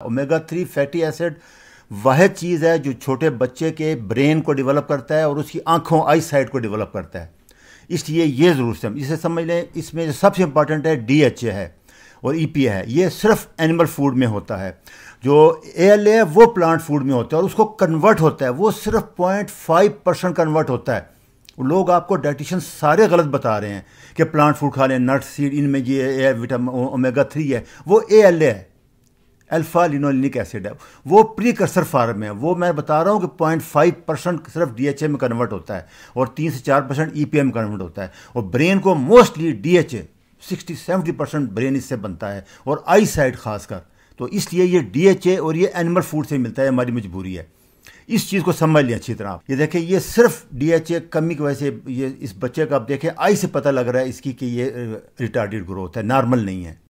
Omega three fatty acid वह चीज़ है जो छोटे बच्चे के ब्रेन को डेवलप करता है और उसकी आँखों आई साइड को डेवलप करता है। इसलिए ये ज़रूर से इसे समझ लें। इसमें जो सबसे इंपॉर्टेंट है डी एच ए है और ई पी ए है। ये सिर्फ़ एनिमल फ़ूड में होता है। जो ए एल ए है, वो प्लांट फ़ूड में होता है और उसको कन्वर्ट होता है। वो सिर्फ़ पॉइंट फाइव परसेंट कन्वर्ट होता है। लोग आपको डाइटिशियन सारे गलत बता रहे हैं कि प्लांट फ़ूड खा लें नट सीड इनमें ये ओमेगा थ्री है। वो ए एल ए है। अल्फ़ा लिनोलिनिक एसिड है। वो प्रीकर्सर फार्म है। वो मैं बता रहा हूँ कि पॉइंट फाइव परसेंट सिर्फ़ डीएचए में कन्वर्ट होता है और तीन से चार परसेंट ई पी में कन्वर्ट होता है। और ब्रेन को mostly DHA sixty seventy percent brain इससे बनता है और आई साइड खासकर। तो इसलिए ये डीएचए और ये एनिमल फ़ूड से मिलता है, हमारी मजबूरी है। इस चीज़ को समझ लें अच्छी तरह ये देखें, ये सिर्फ़ डीएचए कमी की वजह से ये इस बच्चे का आप देखें, आई से पता लग रहा है इसकी कि ये रिटार्डेड ग्रोथ है नॉर्मल नहीं है।